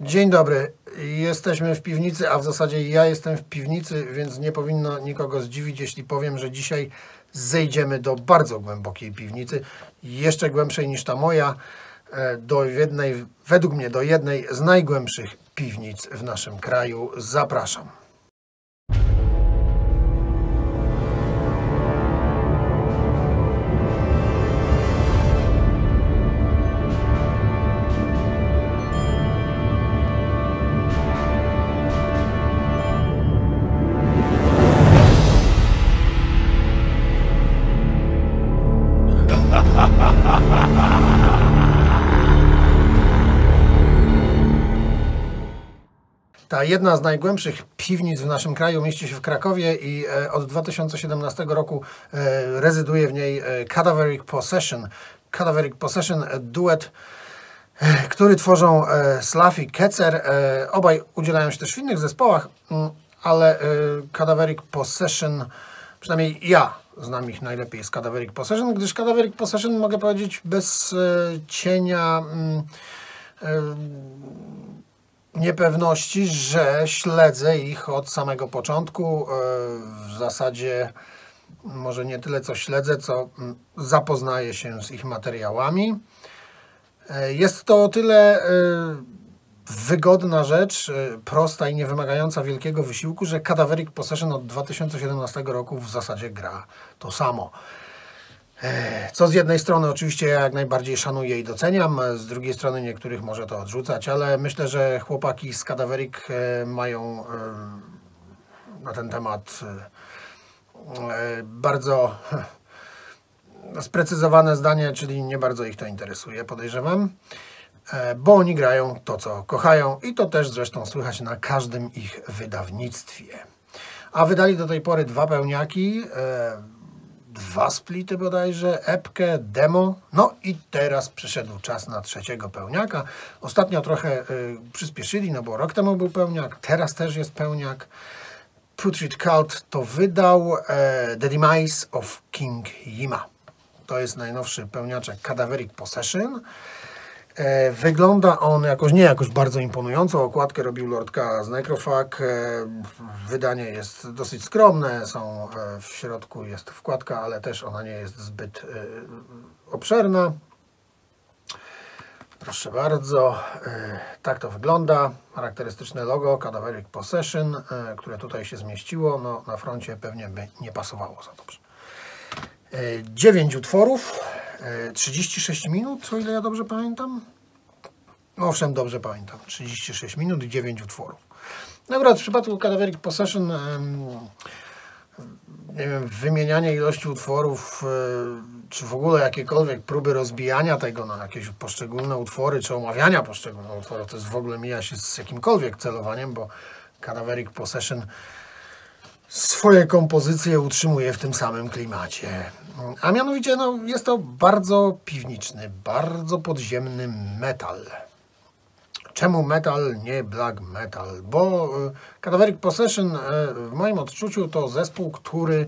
Dzień dobry. Jesteśmy w piwnicy, a w zasadzie ja jestem w piwnicy, więc nie powinno nikogo zdziwić, jeśli powiem, że dzisiaj zejdziemy do bardzo głębokiej piwnicy, jeszcze głębszej niż ta moja, e, do jednej, według mnie do jednej z najgłębszych piwnic w naszym kraju. Zapraszam. Ta jedna z najgłębszych piwnic w naszym kraju mieści się w Krakowie i e, od 2017 roku e, rezyduje w niej e, Cadaveric Possession. Cadaveric Possession, duet, który tworzą Slav i Kecer. Obaj udzielają się też w innych zespołach, mm, ale Cadaveric Possession, przynajmniej ja znam ich najlepiej z Cadaveric Possession, gdyż Cadaveric Possession mogę powiedzieć bez cienia mm, niepewności, że śledzę ich od samego początku. E, W zasadzie może nie tyle co śledzę, co mm, zapoznaję się z ich materiałami. E, Jest to o tyle e, wygodna rzecz, prosta i nie wymagająca wielkiego wysiłku, że Cadaveric Possession od 2017 roku w zasadzie gra to samo. Co z jednej strony oczywiście ja jak najbardziej szanuję i doceniam, z drugiej strony niektórych może to odrzucać, ale myślę, że chłopaki z Cadaveric e, mają e, na ten temat e, bardzo sprecyzowane zdanie, czyli nie bardzo ich to interesuje, podejrzewam, bo oni grają to, co kochają i to też zresztą słychać na każdym ich wydawnictwie. A wydali do tej pory dwa pełniaki, dwa splity bodajże, epkę, demo, no i teraz przyszedł czas na trzeciego pełniaka. Ostatnio trochę y, przyspieszyli, no bo rok temu był pełniak, teraz też jest pełniak. Putrid Cult to wydał e, The Demise of King Yima. To jest najnowszy pełniaczek Cadaveric Possession. E, Wygląda on jakoś nie jakoś bardzo imponująco. Okładkę robił Lord K z Necrofag. E, Wydanie jest dosyć skromne. Są e, w środku jest wkładka, ale też ona nie jest zbyt obszerna. Proszę bardzo, tak to wygląda. Charakterystyczne logo Cadaveric Possession, które tutaj się zmieściło. No, na froncie pewnie by nie pasowało za dobrze. 9 utworów, 36 minut, o ile ja dobrze pamiętam. No, Owszem, dobrze pamiętam. 36 minut i 9 utworów. No w przypadku Cadaveric Possession nie wiem, wymienianie ilości utworów, e, czy w ogóle jakiekolwiek próby rozbijania tego na jakieś poszczególne utwory, czy omawiania poszczególnych utworów, to jest w ogóle mija się z jakimkolwiek celowaniem, bo Cadaveric Possession swoje kompozycje utrzymuje w tym samym klimacie. A mianowicie no, jest to bardzo piwniczny, bardzo podziemny metal. Czemu metal, nie black metal? Bo y, Cadaveric Possession y, w moim odczuciu to zespół, który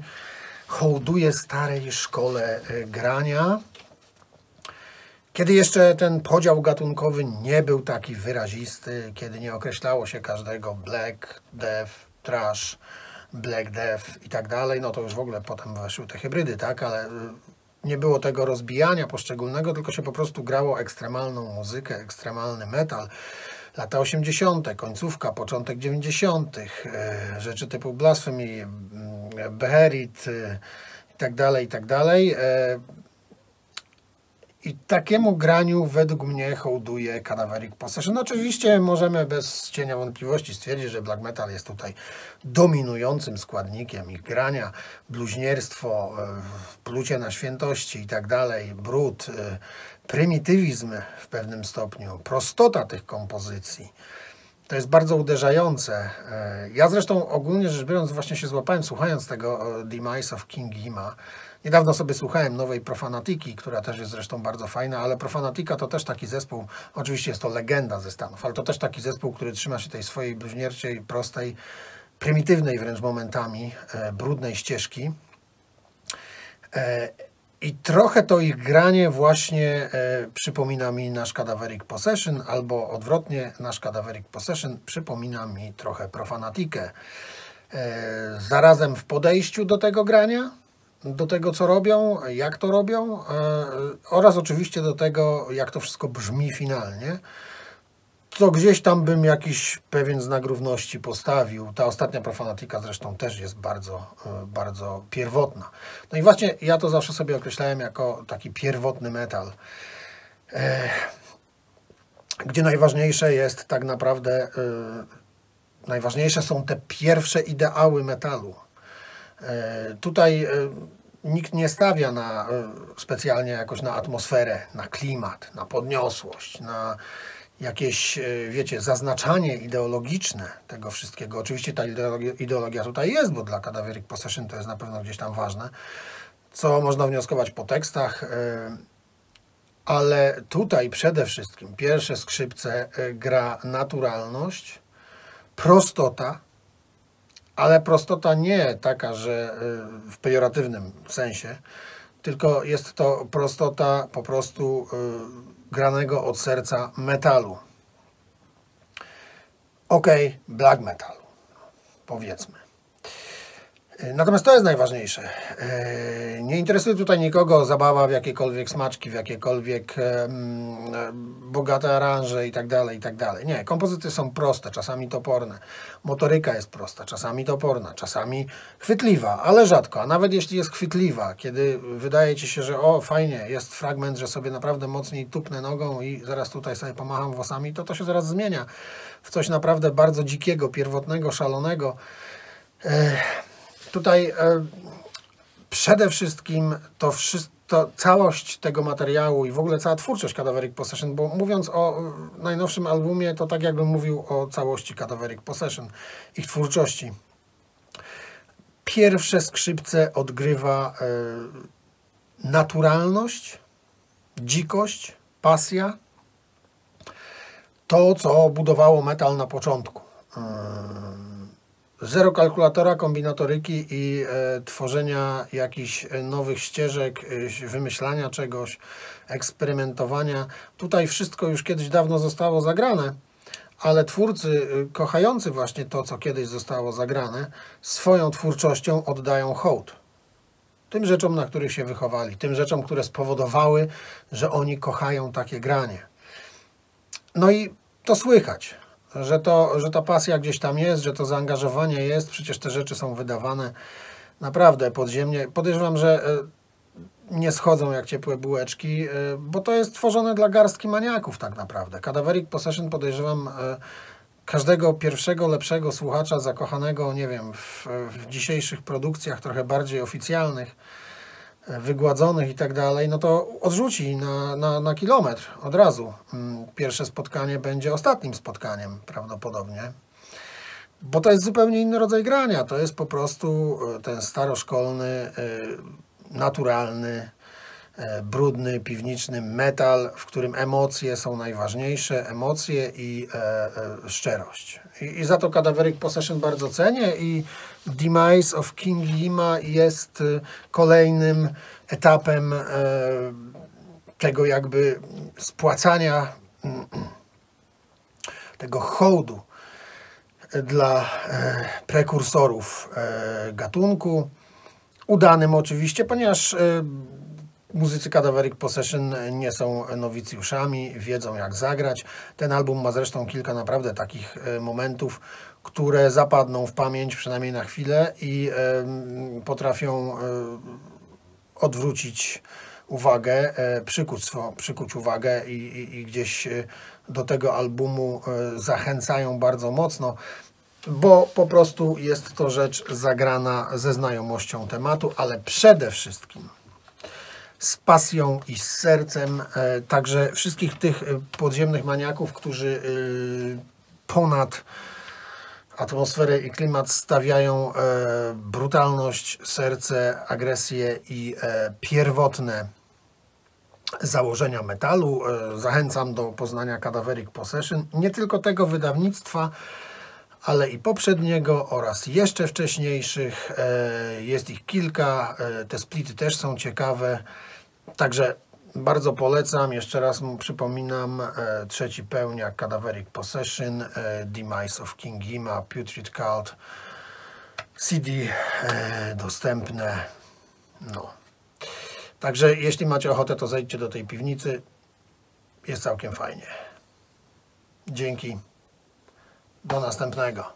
hołduje starej szkole y, grania. Kiedy jeszcze ten podział gatunkowy nie był taki wyrazisty, kiedy nie określało się każdego black, death, trash, black death i tak dalej, no to już w ogóle potem weszły te hybrydy, tak, ale y, nie było tego rozbijania poszczególnego, tylko się po prostu grało ekstremalną muzykę, ekstremalny metal. Lata 80., końcówka, początek 90., y, rzeczy typu Blasphemy, y, Beherit i tak dalej, i tak dalej. I takiemu graniu według mnie hołduje Cadaveric Possession. Oczywiście możemy bez cienia wątpliwości stwierdzić, że black metal jest tutaj dominującym składnikiem ich grania. Bluźnierstwo, e, plucie na świętości i tak dalej, brud, e, prymitywizm w pewnym stopniu, prostota tych kompozycji. To jest bardzo uderzające. E, Ja zresztą ogólnie rzecz biorąc właśnie się złapałem słuchając tego e, Demise of King Yima. Niedawno sobie słuchałem nowej Profanatiki, która też jest zresztą bardzo fajna, ale Profanatika to też taki zespół, oczywiście jest to legenda ze Stanów, ale to też taki zespół, który trzyma się tej swojej bluźnierczej, prostej, prymitywnej wręcz momentami, e, brudnej ścieżki. I trochę to ich granie właśnie e, przypomina mi nasz Cadaveric Possession, albo odwrotnie, nasz Cadaveric Possession przypomina mi trochę Profanatikę. E, zarazem w podejściu do tego grania, do tego co robią, jak to robią e, oraz oczywiście do tego, jak to wszystko brzmi finalnie co gdzieś tam bym jakiś pewien znak równości postawił. Ta ostatnia profanatyka zresztą też jest bardzo, e, bardzo pierwotna. No i właśnie ja to zawsze sobie określałem jako taki pierwotny metal, e, gdzie najważniejsze jest tak naprawdę, e, najważniejsze są te pierwsze ideały metalu. Tutaj nikt nie stawia na, specjalnie jakoś na atmosferę, na klimat, na podniosłość, na jakieś, e, wiecie, zaznaczanie ideologiczne tego wszystkiego. Oczywiście ta ideologia, tutaj jest, bo dla Cadaveric Possession to jest na pewno gdzieś tam ważne, co można wnioskować po tekstach, e, ale tutaj przede wszystkim pierwsze skrzypce e, gra naturalność, prostota, ale prostota nie taka, że w pejoratywnym sensie, tylko jest to prostota po prostu granego od serca metalu. Ok, black metalu, powiedzmy. Natomiast to jest najważniejsze. E, nie interesuje tutaj nikogo zabawa w jakiekolwiek smaczki, w jakiekolwiek bogate aranże i tak dalej, i tak. Nie, kompozyty są proste, czasami toporne. Motoryka jest prosta, czasami toporna, czasami chwytliwa, ale rzadko. A nawet jeśli jest chwytliwa, kiedy wydaje Ci się, że o, fajnie, jest fragment, że sobie naprawdę mocniej tupnę nogą i zaraz tutaj sobie pomacham włosami, to to się zaraz zmienia w coś naprawdę bardzo dzikiego, pierwotnego, szalonego. Ech Tutaj e, przede wszystkim to wszystko, całość tego materiału i w ogóle cała twórczość Cadaveric Possession, bo mówiąc o e, najnowszym albumie, to tak jakbym mówił o całości Cadaveric Possession, ich twórczości. Pierwsze skrzypce odgrywa e, naturalność, dzikość, pasja, to, co budowało metal na początku. Zero kalkulatora, kombinatoryki i e, tworzenia jakichś nowych ścieżek, e, wymyślania czegoś, eksperymentowania. Tutaj wszystko już kiedyś dawno zostało zagrane, ale twórcy e, kochający właśnie to, co kiedyś zostało zagrane, swoją twórczością oddają hołd. Tym rzeczom, na których się wychowali, tym rzeczom, które spowodowały, że oni kochają takie granie. No i to słychać że, to, że ta pasja gdzieś tam jest, że to zaangażowanie jest, przecież te rzeczy są wydawane naprawdę podziemnie. Podejrzewam, że e, nie schodzą jak ciepłe bułeczki, e, bo to jest tworzone dla garstki maniaków tak naprawdę. Cadaveric Possession podejrzewam e, każdego pierwszego, lepszego słuchacza zakochanego, nie wiem, w, w dzisiejszych produkcjach trochę bardziej oficjalnych, wygładzonych i tak dalej, no to odrzuci na, na, na kilometr od razu. Mm, pierwsze spotkanie będzie ostatnim spotkaniem prawdopodobnie. Bo to jest zupełnie inny rodzaj grania. To jest po prostu e, ten staroszkolny, e, naturalny, brudny, piwniczny metal, w którym emocje są najważniejsze, emocje i szczerość. I, i za to Cadaveric Possession bardzo cenię i Demise of King Lima jest y, kolejnym etapem e, tego jakby spłacania tego hołdu dla e, prekursorów e, gatunku. Udanym oczywiście, ponieważ muzycy Cadaveric Possession nie są nowicjuszami, wiedzą jak zagrać. Ten album ma zresztą kilka naprawdę takich momentów, które zapadną w pamięć przynajmniej na chwilę i potrafią e, odwrócić uwagę, e, przykuć, przykuć uwagę i, i, i gdzieś e, do tego albumu zachęcają bardzo mocno, bo po prostu jest to rzecz zagrana ze znajomością tematu, ale przede wszystkim z pasją i z sercem. Także wszystkich tych podziemnych maniaków, którzy ponad atmosferę i klimat stawiają e, brutalność, serce, agresję i e, pierwotne założenia metalu. E, zachęcam do poznania Cadaveric Possession, nie tylko tego wydawnictwa, ale i poprzedniego oraz jeszcze wcześniejszych. E, jest ich kilka, e, te splity też są ciekawe. Także bardzo polecam. Jeszcze raz mu przypominam. E, trzeci pełniak Cadaveric Possession, Demise of King Gima, Putrid Cult, CD dostępne. No. Także jeśli macie ochotę, to zejdźcie do tej piwnicy. Jest całkiem fajnie. Dzięki. Do następnego.